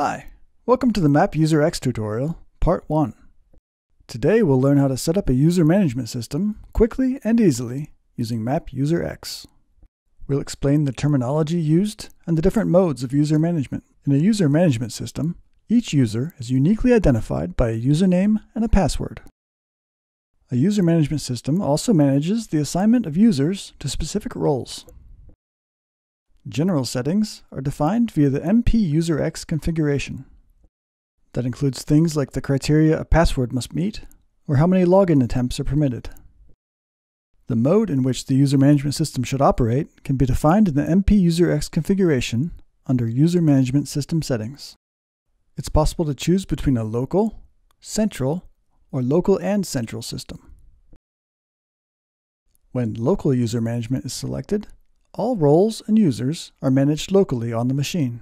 Hi, welcome to the mapp UserX tutorial, part 1. Today we'll learn how to set up a user management system quickly and easily using mapp UserX. We'll explain the terminology used and the different modes of user management. In a user management system, each user is uniquely identified by a username and a password. A user management system also manages the assignment of users to specific roles. General settings are defined via the MP User X configuration. That includes things like the criteria a password must meet or how many login attempts are permitted. The mode in which the user management system should operate can be defined in the MP User X configuration under User Management System Settings. It's possible to choose between a local, central, or local and central system. When local user management is selected, all roles and users are managed locally on the machine.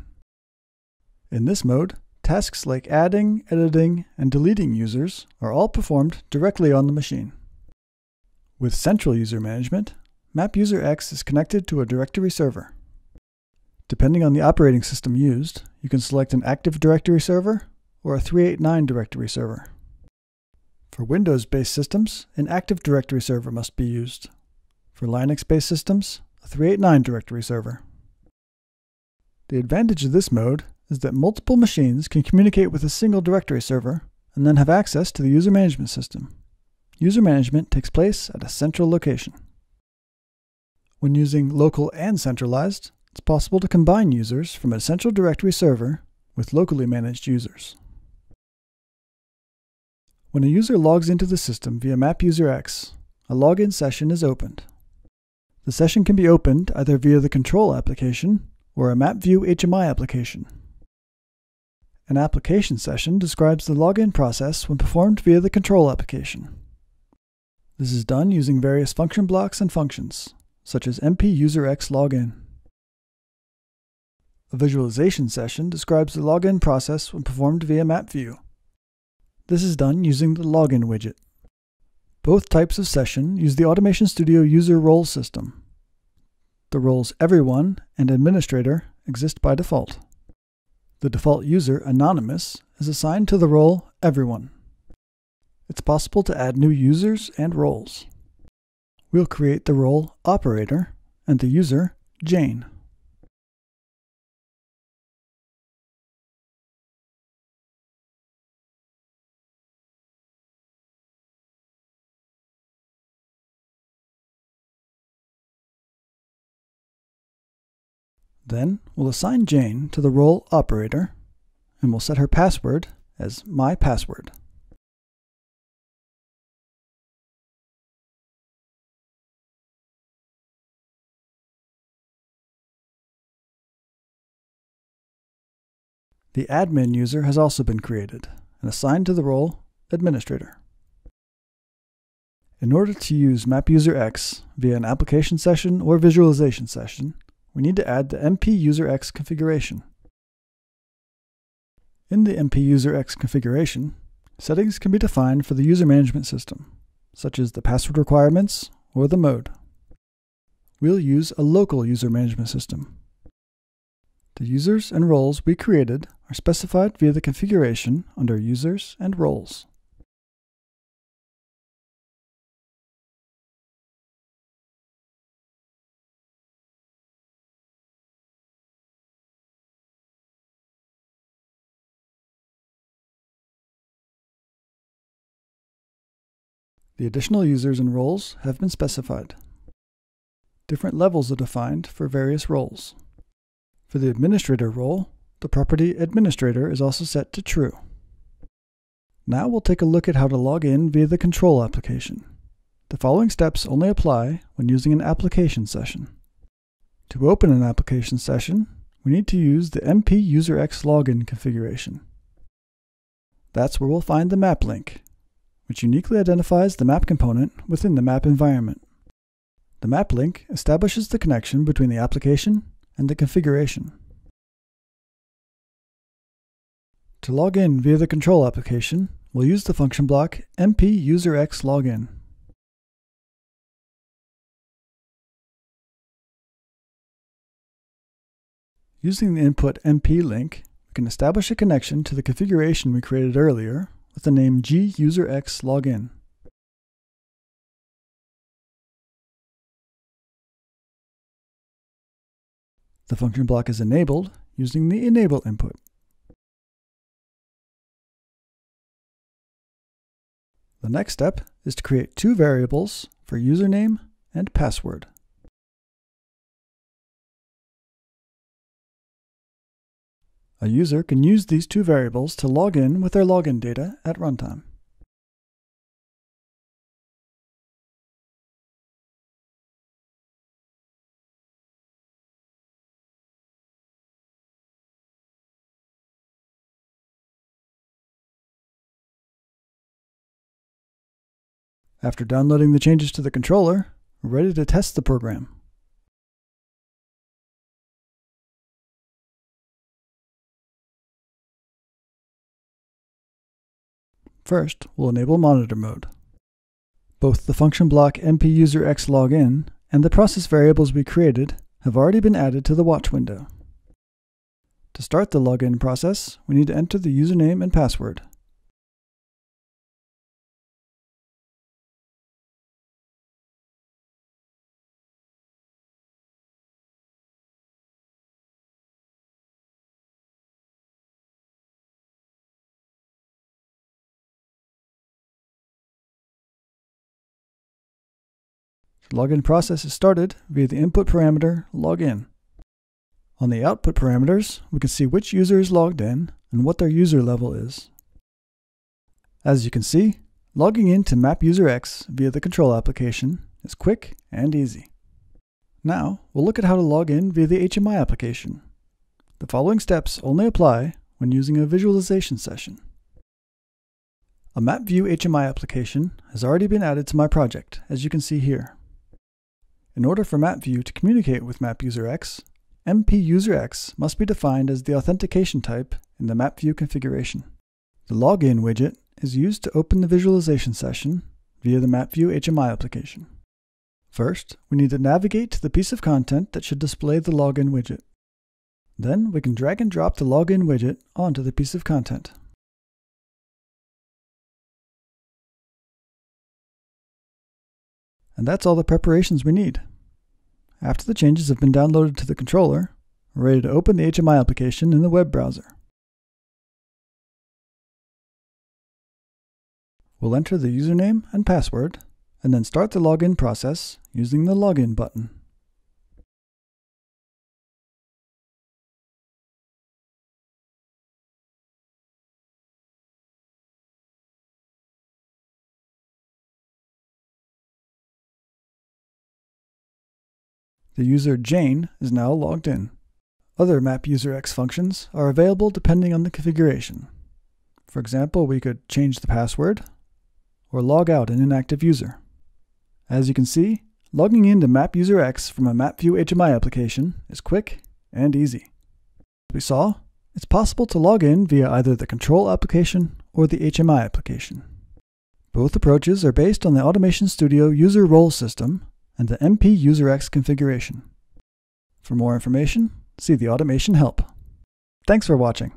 In this mode, tasks like adding, editing, and deleting users are all performed directly on the machine. With central user management, mapp UserX is connected to a directory server. Depending on the operating system used, you can select an Active Directory server or a 389 directory server. For Windows-based systems, an Active Directory server must be used. For Linux-based systems, a 389 directory server. The advantage of this mode is that multiple machines can communicate with a single directory server and then have access to the user management system. User management takes place at a central location. When using local and centralized, it's possible to combine users from a central directory server with locally managed users. When a user logs into the system via mapp UserX, a login session is opened. The session can be opened either via the control application or a mapp View HMI application. An application session describes the login process when performed via the control application. This is done using various function blocks and functions, such as MPUserX login. A visualization session describes the login process when performed via mapp View. This is done using the login widget. Both types of session use the Automation Studio user role system. The roles Everyone and Administrator exist by default. The default user, Anonymous, is assigned to the role Everyone. It's possible to add new users and roles. We'll create the role Operator and the user Jane. Then we'll assign Jane to the role operator and we'll set her password as my password. The admin user has also been created and assigned to the role administrator. In order to use MapUserX via an application session or visualization session, we need to add the MPUserX configuration. In the MPUserX configuration, settings can be defined for the user management system, such as the password requirements or the mode. We'll use a local user management system. The users and roles we created are specified via the configuration under Users and Roles. The additional users and roles have been specified. Different levels are defined for various roles. For the administrator role, the property administrator is also set to true. Now we'll take a look at how to log in via the control application. The following steps only apply when using an application session. To open an application session, we need to use the MP UserX login configuration. That's where we'll find the map link, which uniquely identifies the map component within the map environment. The map link establishes the connection between the application and the configuration. To log in via the control application, we'll use the function block mpuserxlogin. Using the input mp link, we can establish a connection to the configuration we created earlier with the name guserx The function block is enabled using the enable input. The next step is to create two variables for username and password. A user can use these two variables to log in with their login data at runtime. After downloading the changes to the controller, we're ready to test the program. First, we'll enable monitor mode. Both the function block mpuserxlogin and the process variables we created have already been added to the watch window. To start the login process, we need to enter the username and password. Login process is started via the input parameter login. On the output parameters, we can see which user is logged in and what their user level is. As you can see, logging in to mapp UserX via the control application is quick and easy. Now, we'll look at how to log in via the HMI application. The following steps only apply when using a visualization session. A mapp View HMI application has already been added to my project, as you can see here. In order for mapp View to communicate with mapp UserX, MPUserX must be defined as the authentication type in the mapp View configuration. The login widget is used to open the visualization session via the mapp View HMI application. First, we need to navigate to the piece of content that should display the login widget. Then we can drag and drop the login widget onto the piece of content. And that's all the preparations we need. After the changes have been downloaded to the controller, we're ready to open the HMI application in the web browser. We'll enter the username and password, and then start the login process using the Login button. The user Jane is now logged in. Other mapp UserX functions are available depending on the configuration. For example, we could change the password or log out an inactive user. As you can see, logging into mapp UserX from a mapp View HMI application is quick and easy. As we saw, it's possible to log in via either the control application or the HMI application. Both approaches are based on the Automation Studio user role system and the MPUserX configuration. For more information, see the automation help. Thanks for watching.